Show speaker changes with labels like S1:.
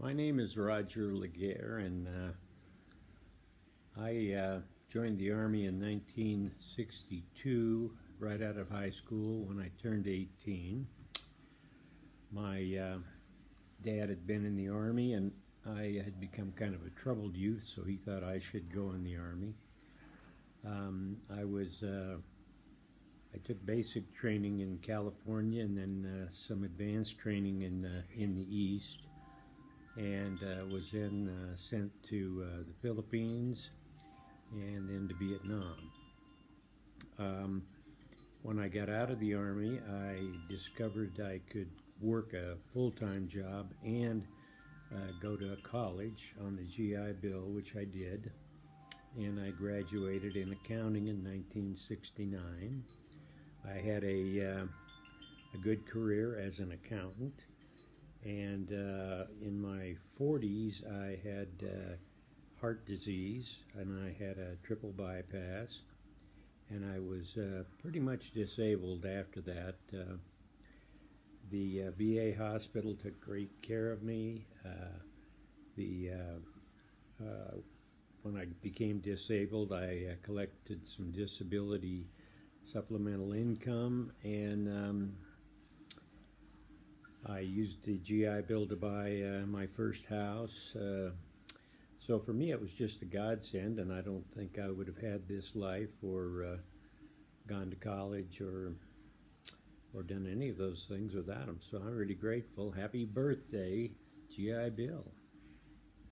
S1: My name is Roger Laguerre, and uh, I uh, joined the Army in 1962, right out of high school when I turned 18. My uh, dad had been in the Army, and I had become kind of a troubled youth, so he thought I should go in the Army. Um, I was uh, I took basic training in California and then uh, some advanced training in uh, in the East and uh, was then uh, sent to uh, the Philippines and then to Vietnam. Um, when I got out of the Army, I discovered I could work a full-time job and uh, go to college on the GI Bill, which I did, and I graduated in accounting in 1969. I had a, uh, a good career as an accountant and uh, in my 40s, I had uh, heart disease and I had a triple bypass. And I was uh, pretty much disabled after that. Uh, the uh, VA hospital took great care of me. Uh, the when I became disabled, I collected some disability supplemental income and um, I used the GI Bill to buy uh, my first house. Uh, so for me, it was just a godsend, and I don't think I would have had this life or uh, gone to college or or done any of those things without them. So I'm really grateful. Happy birthday, GI Bill.